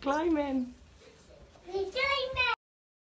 Climb in.